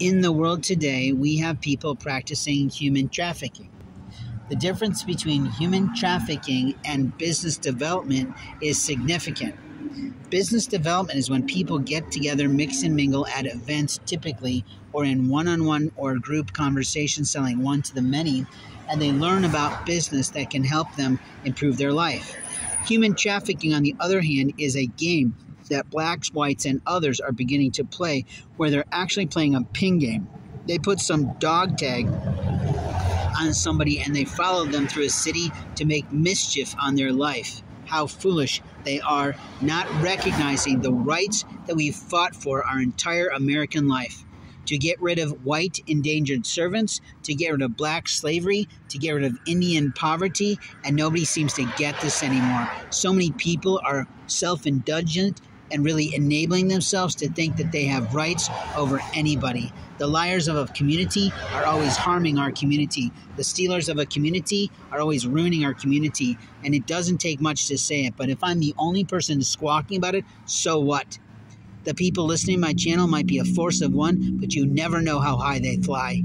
in the world today, we have people practicing human trafficking. The difference between human trafficking and business development is significant. Business development is when people get together, mix and mingle at events, typically, or in one on one or group conversations, selling one to the many, and they learn about business that can help them improve their life. Human trafficking, on the other hand, is a game that blacks, whites, and others are beginning to play where they're actually playing a pin game. They put some dog tag on somebody and they follow them through a city to make mischief on their life. How foolish they are not recognizing the rights that we've fought for our entire American life. To get rid of white endangered servants, to get rid of black slavery, to get rid of Indian poverty, and nobody seems to get this anymore. So many people are self indulgent and really enabling themselves to think that they have rights over anybody. The liars of a community are always harming our community. The stealers of a community are always ruining our community. And it doesn't take much to say it, but if I'm the only person squawking about it, so what? The people listening to my channel might be a force of one, but you never know how high they fly.